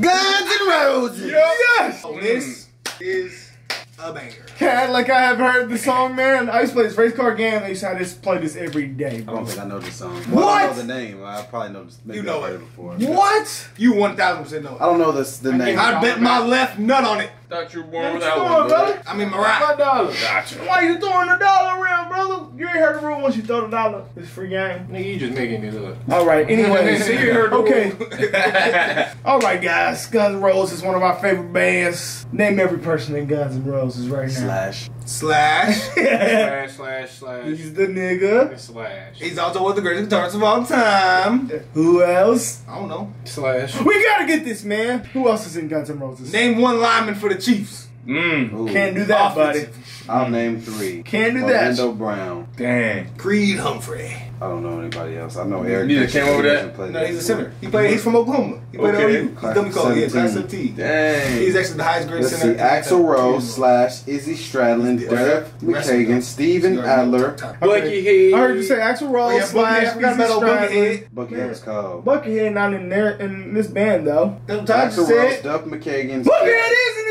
Guns and Roses. Yes. Oh, this is a banger. Can't like I have heard the song, man. I used to play this race car game. I used to just play this every day, I don't think I know this song. What? I know the name. I probably know this. Maybe You know I've heard it. it before. What? You 1000% know It. I don't know this the name. I bet my left nut on it. Thought you were born What without one. brother. brother? I mean, My Mariah. dollar. Gotcha. Why are you throwing the dollar around, brother? You heard the rule once you throw the dollar. It's free game. Nigga, you just making it up. All right. Anyways, See, you heard the okay. All right, guys. Guns N' Roses is one of our favorite bands. Name every person in Guns N' Roses right now. Slash. Slash. slash, slash, slash. He's the nigga. Slash. He's also one of the greatest guitarists of all time. Who else? I don't know. Slash. We gotta get this, man. Who else is in Guns N' Roses? Name one lineman for the Chiefs. Mmm. Ooh. Can't do that, buddy. I'll name three. Can't do that. Orlando Brown. Dang. Creed Humphrey. I don't know anybody else. I know Eric. You just Fisher. came over He that? No, that he's a before. center. He played. He's from Oklahoma. He played Okay. OU. He's Class dummy called. Yeah, class of T. Dang. He's actually the highest grade Let's center. see. Axl Rose slash Izzy Stradlin, Yeah. Derek McKagan, Steven Adler, Bucky Head. I heard you say Axl Oh, Rose yeah, slash Buckethead. I forgot about Easy old Stradlin. Buckethead. Bucky Harris Cole. Not in there in this band though. That's what Todd Axl Rose. Duff McKagan. Buckethead is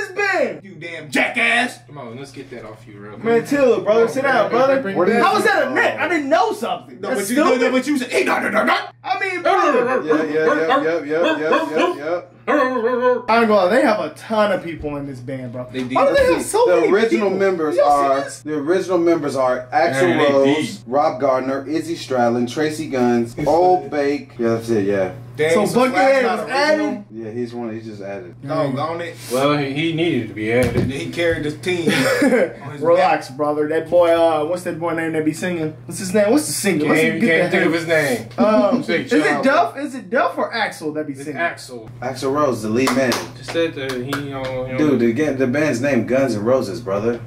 in. You damn jackass. Come on, let's get that off you real quick. Man, chill, brother. Sit down, brother. What is How was that a net? I didn't know something. No, That's but you, no, stupid. no, but you said, hey, no, no, no, no. I mean, brother. Yeah, yeah, yep, yep, yep, yep, yep, yep. I ain't gonna they have a ton of people in this band, bro. They do. Why do they have so the many original people? members You don't see are the original members are Axl Man, Rose. Rob Gardner, Izzy Stradlin, Tracii Guns, Old Bake. Yeah, that's it. Yeah, Dang, So Buckethead was added? yeah. He's one. He's just added. Doggone it. Well, he, he needed to be added. He carried this team. his Relax, brother. That boy, uh, what's that boy name that be singing? What's his name? What's the singer? What's Can't, the, can't think of his name. Um, Say is it. Duff? Is it Duff or Axl that be It's singing? Axl. Axl Rose, the lead man. Just said that he don't. He don't Dude, the, the band's name Guns and Roses, brother.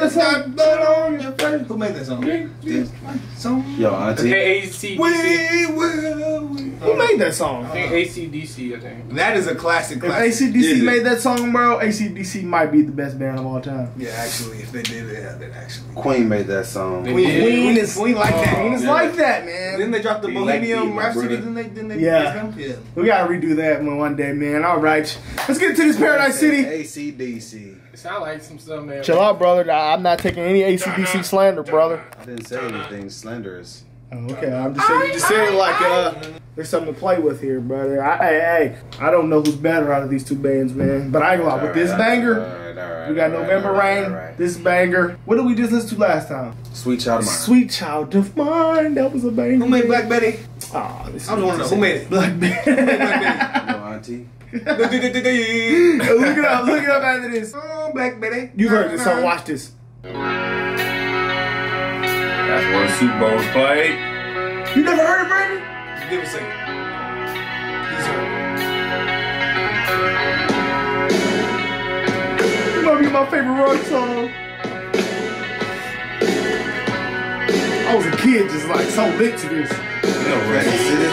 Who made that song? Who made that song? Song. Yo, auntie. Okay, ACDC. We will. We- Who made that song? I think ACDC, I think. That is a classic. If. ACDC Is it? made that song, bro, ACDC might be the best band of all time. Yeah, actually, if they did it, yeah, then actually. Queen made that song. They Queen, did. Queen is Queen like that. Queen is yeah. like that, man. Then they dropped the Be like Bohemian me, Rhapsody. Then they, then they Yeah. yeah. We gotta redo that one one day, man. All right, let's get into this Paradise City. ACDC. It sound like some stuff, man. Chill out, brother. I- I'm not taking any ACDC slander, brother. I didn't say anything slanderous. Oh, okay, I'm just saying. You just said it like uh, there's something to play with here, brother. I, hey, hey, I don't know who's better out of these two bands, man. But I ain't gonna lie. With this banger, we got November Rain. This banger. What did we just listen to last time? Sweet Child of Mine. Sweet Child of Mine. That was a banger. Who made Black Betty? Oh, this I just want to know who made it. Black Betty. Black Betty. Yo, auntie. Look it up. Look it up after this. Oh, Black Betty. You've heard this song. Watch this. That's where the Super Bowl was played. You never heard it, Brandon? Give us a second. He's heard. It might be my favorite rock song. I was a kid, just like so lit to this. You know, Ready, right? sit it.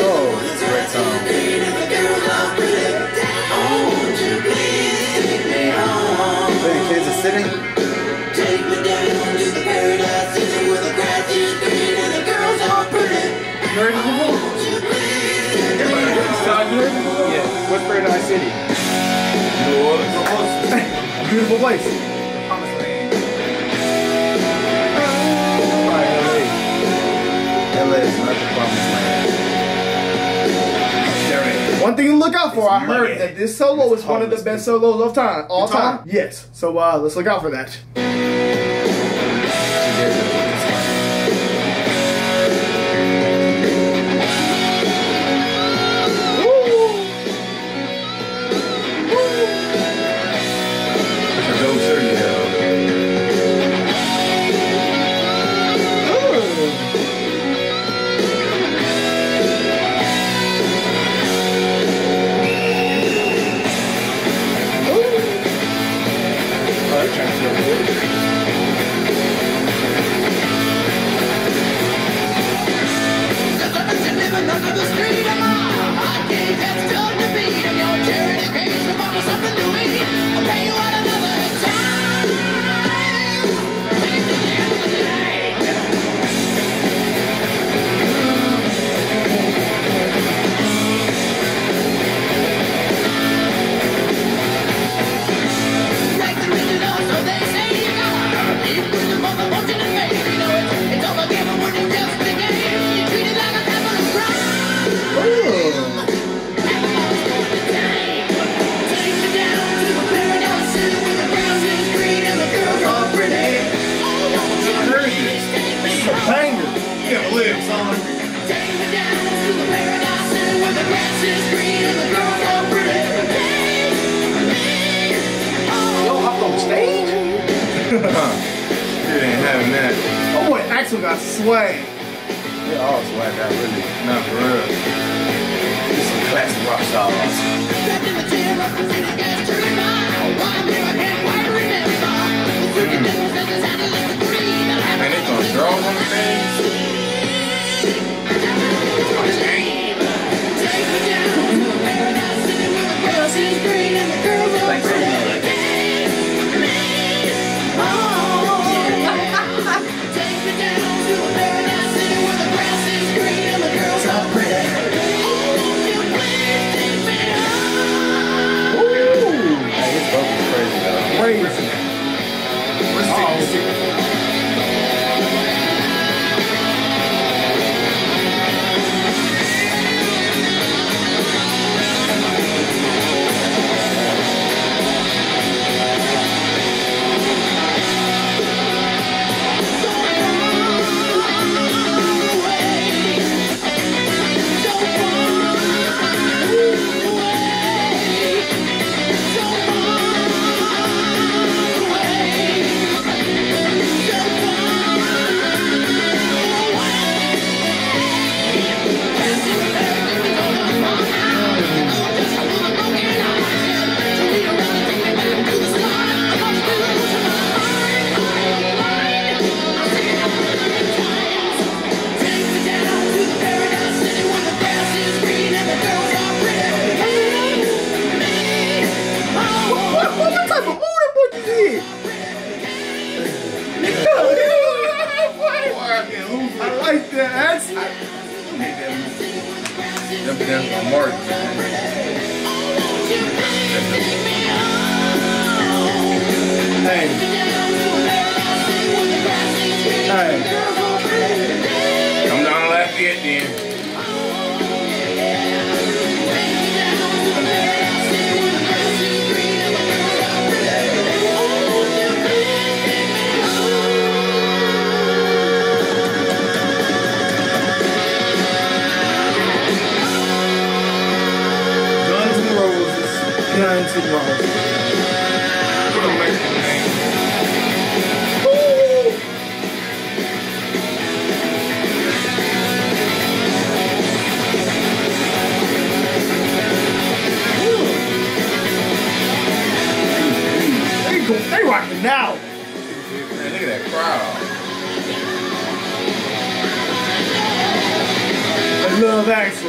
Oh, it's a great song. Play Beautiful place. LA is not the promised land. One thing to look out for, I heard that this solo is one of the best solos of time, all time. Yes. So uh, let's look out for that. something to me. I'll pay you Shit ain't having that. Oh boy, Axl got swag. They all swag out, really. Not for real. This some classic rock stars. Mm. Man, they gonna draw on the things? What, N' Roses. A Mexican name. They rocking now. Man, look at that crowd. I love Axl.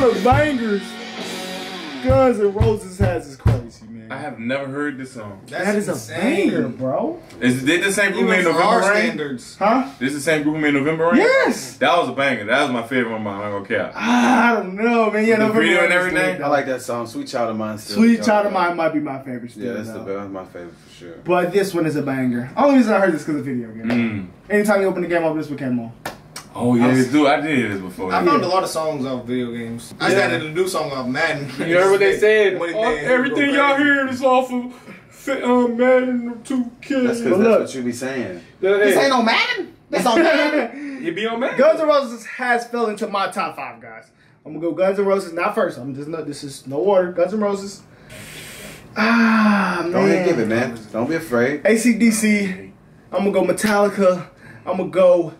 The amount of bangers Guns and Roses has is crazy, man. I have never heard this song. That's that is a banger, bro. Is this the same group Even made for our November Rain? standards. Huh? This is the same group who made November Rain? Yes. That was a banger. That was my favorite one. I'm not gonna care. Ah, I don't know, man. Yeah, The November video and everything? lit, I like that song, Sweet Child of Mine. Still Sweet Child of Mine might be my favorite still. Yeah, that's the though. best. my favorite for sure. But this one is a banger. Only reason I heard this because of video game. Mm. Anytime you open the game up, this one came on. Oh yeah, this dude. I did hear this before. I found a lot of songs off video games. I just Yeah. added a new song off Madden. You heard what they said? When they- everything y'all hear is off of fi- um, Madden 2K. That's But because look. that's what you be saying. Hey, no Madden. That's all. He be on man. Guns N' Roses has fell into my top five, guys. I'm gonna go Guns N' Roses, not first. I'm just not. This is no order. Guns N' Roses. Ah man. Go ahead, give it, man. Don't be afraid. ACDC. I'm gonna go Metallica. I'm gonna go.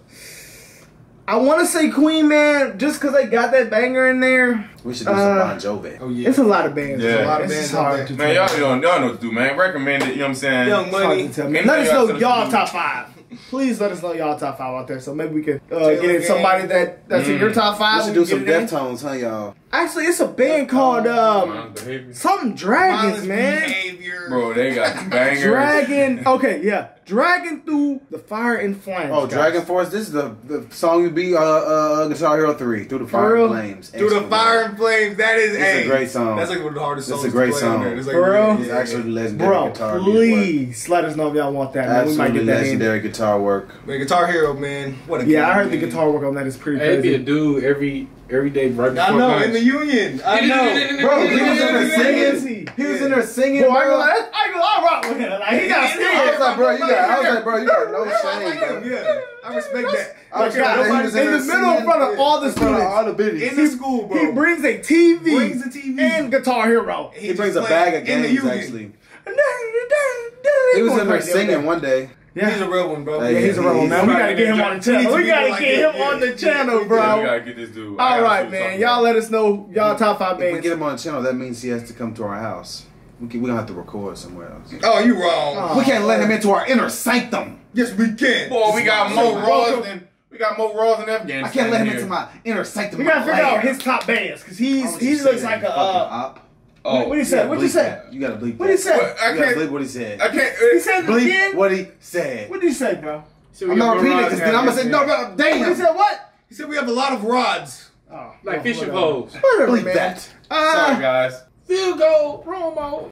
I want to say Queen, man, just because they got that banger in there. We should do some Uh, Bon Jovi. Oh yeah. It's a lot of bands. Yeah. man. A lot of This bands is hard to Man, y'all don't, y'all know what to do, man. Recommend it, you know what I'm saying? Young Money. to tell. Anything Let us know y'all top five. Please let us know y'all top five out there, so maybe we can uh, get in somebody that that's in your top five. We should do some get it. Deftones, huh, y'all? Actually, it's a band called um something Dragons, Violence man. Behavior. Bro, they got bangers. Dragon. Okay, yeah, Dragon through the fire and flames. Oh, guys. Dragon Force. This is the, the song you beat uh, uh, Guitar Hero 3. Through the Fire and Flames. Through the Excellent. fire and flames. That is It's a hey, great song. That's like one of the hardest It's songs a great to play song. It's like For real? It's actually legendary Bro, guitar music please let us know if y'all want that. Man. We might Absolutely get that in. legendary guitar work. Man, Guitar Hero, man. What a Yeah, I game, heard the guitar work on that is pretty Hey, it'd be a dude every every day right before I know, lunch. in the union. I know. Bro, he was in there singing. He was in there singing, Bro, I bro. ain't gonna, I ain't gonna, I rock with him. Like he got I was like, bro, you got, I was like, bro, you got no shame, I bro. Yeah, I respect that. I was Like, like, nobody- was in there the middle in front of all the in front of students. all the biddies. In the school, bro. He brings a TV, Brings a TV. and Guitar Hero. He brings a bag of played in the games, union. actually. He He was in there singing one day. He's a real one, bro. Hey, Yeah, he's a real one, man. We gotta get him on the channel. We gotta Like get that, him on the channel, Yeah, Yeah, we bro. gotta get this dude. I All gotta right, see what man. Y'all about. let us know y'all top five If we get him on the channel, that means he has to come to our house. We can, we gonna have to record somewhere else. Oh, you wrong. Oh. We can't let him into our inner sanctum. Yes, we can. Boy, we got more Welcome. Raws than we got more Raws than Afghanistan. I can't let him here. into my inner sanctum. We gotta figure out his top bands because he's would he you looks like a. fucking Uh, op? Oh, what do you You say? What do you bleep say? that. You gotta bleep What do you that. say? I You gotta can't. bleep what he said. I can't. He said it Bleep again. what he said. What did you say, bro? So I'm not more repeating it because then I'm gonna say than no, Afghanistan. no, He damn. said what? He said we have a lot of rods. Oh, Like well, fishing whatever. poles. Whatever, Bleep man. that. Uh, Sorry, guys. Field goal, promo.